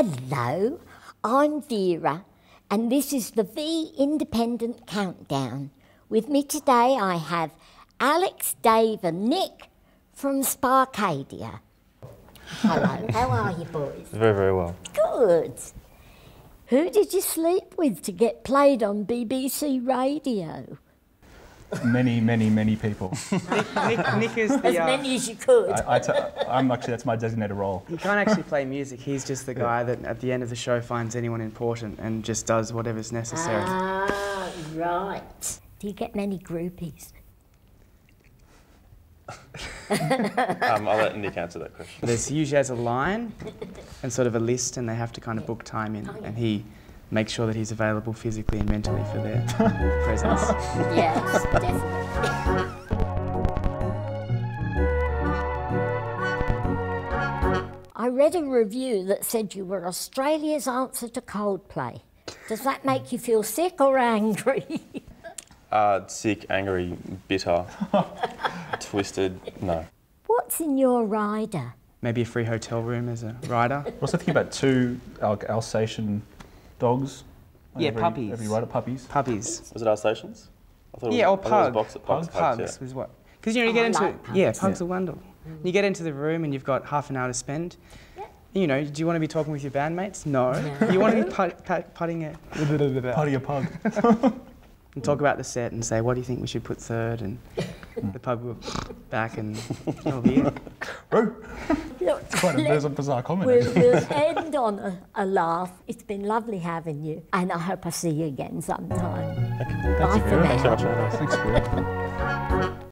Hello, I'm Vera, and this is the V Independent Countdown. With me today, I have Alex, Dave, and Nick from Sparkadia. Hello, how are you boys? Very, very well. Good. Who did you sleep with to get played on BBC Radio? Many, many, many people. Nick, Nick is As the. Uh, many as you could. I, I t- I'm actually that's my designated role. he can't actually play music. He's just the guy that at the end of the show finds anyone important and just does whatever's necessary. Ah, right. Do you get many groupies? Um, I'll let Nick answer that question. There's usually has a line and sort of a list, and they have to kind of book time in, and he makes sure that he's available physically and mentally for their presence. Yes, definitely. I read a review that said you were Australia's answer to Coldplay. Does that make you feel sick or angry? Uh, sick, angry, bitter, twisted. No. What's in your rider? Maybe a free hotel room as a rider. We're also thinking about two Al- Alsatian dogs. Yeah, every, puppies. Every rider, puppies. Puppies. Was it Alsatians? I thought Yeah, or was, I thought it pug. box, box, Pugs, pugs, is what. Because you know you get I into like yeah, pugs. pugs are wonderful. You get into the room and you've got half an hour to spend. You know, do you want to be talking with your bandmates? No. You want to be put, put, putting it Party a pug. and talk about the set and say, what do you think we should put third? And the pub will back and it'll be it. Look, Quite a let- bizarre, bizarre comment. We'll, we'll end on a, a laugh. It's been lovely having you, and I hope I see you again sometime. Bye for now. Thanks very much for